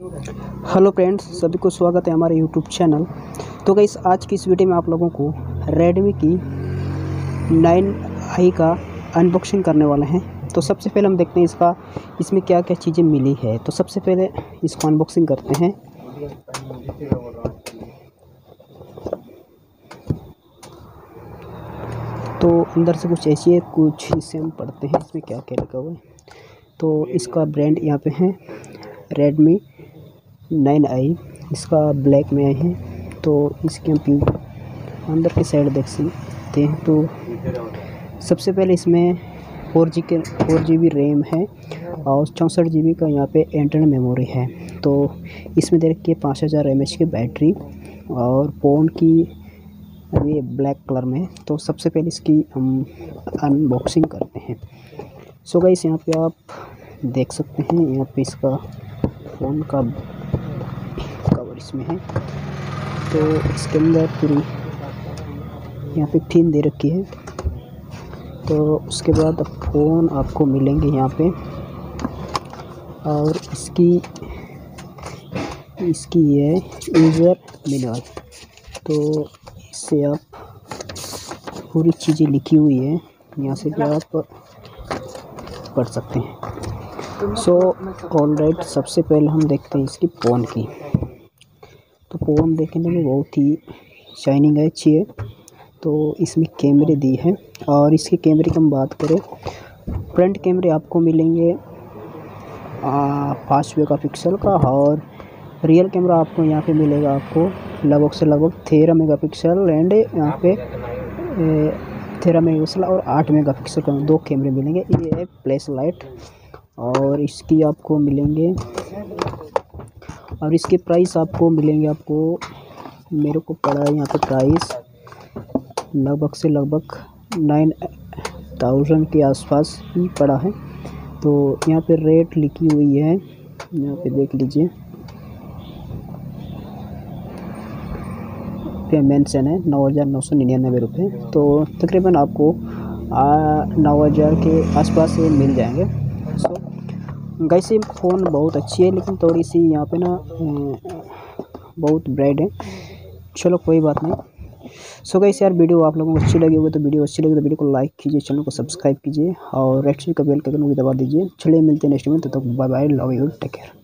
Hello friends, सभी को स्वागत है हमारे यूट्यूब चैनल। तो गई आज की इस वीडियो में आप लोगों को रेडमी की नाइन आई का अनबॉक्सिंग करने वाले हैं। तो सबसे पहले हम देखते हैं इसका, इसमें क्या क्या चीज़ें मिली है। तो सबसे पहले इसको अनबॉक्सिंग करते हैं। तो अंदर से कुछ ऐसी है, कुछ इसे हम पढ़ते हैं, इसमें क्या क्या लगा हुआ है। तो इसका ब्रांड यहाँ पे है रेडमी नाइन आई, इसका ब्लैक में आई है तो इसके हम अंदर की साइड देख सकते हैं। तो सबसे पहले इसमें फोर जी के फोर जी बी रैम है और चौंसठ जी बी का यहाँ पे इंटरनल मेमोरी है। तो इसमें दे रखी है पाँच हज़ार एम एच की बैटरी और फ़ोन की अभी ब्लैक कलर में। तो सबसे पहले इसकी हम अनबॉक्सिंग करते हैं। सो गाइस यहाँ पे आप देख सकते हैं, यहाँ पे इसका फ़ोन का इसमें है। तो इसके अंदर पूरी यहाँ पे थीम दे रखी है। तो उसके बाद अब फ़ोन आपको मिलेंगे यहाँ पे। और इसकी इसकी ये है यूज़र मिनल तो इससे आप पूरी चीज़ें लिखी हुई है। यहाँ से भी आप पढ़ सकते हैं। सो ऑल राइट सबसे पहले हम देखते हैं इसकी फ़ोन की। तो फ़ोन देखने में बहुत ही शाइनिंग है, अच्छी है। तो इसमें कैमरे दी है और इसके कैमरे की हम बात करें, फ्रंट कैमरे आपको मिलेंगे पाँच मेगा पिक्सल का और रियल कैमरा आपको यहाँ पे मिलेगा आपको लगभग से लगभग तेरह मेगापिक्सल एंड यहाँ पे तेरह मेगापिक्सल और आठ मेगापिक्सल का दो कैमरे मिलेंगे। ये है फ्लैश लाइट और इसकी आपको मिलेंगे और इसके प्राइस आपको मिलेंगे आपको, मेरे को पड़ा है यहाँ पे प्राइस लगभग से लगभग नाइन थाउज़ेंड के आसपास ही पड़ा है। तो यहाँ पे रेट लिखी हुई है, यहाँ पे देख लीजिए। पे है नौ हज़ार नौ सौ निन्यानवे रुपये तो तकरीबन आपको नौ हज़ार के आसपास मिल जाएँगे। सो वैसे फ़ोन बहुत अच्छी है, लेकिन थोड़ी सी यहाँ पे ना बहुत ब्राइट है। चलो, कोई बात नहीं। सो गई यार वीडियो आप लोगों को अच्छी लगी होगी तो वीडियो अच्छी लगी तो वीडियो को लाइक कीजिए चैनल को सब्सक्राइब कीजिए, और रेड का बेल का दबा दीजिए। चलिए, मिलते हैं नेक्स्ट में तो bye bye love you take care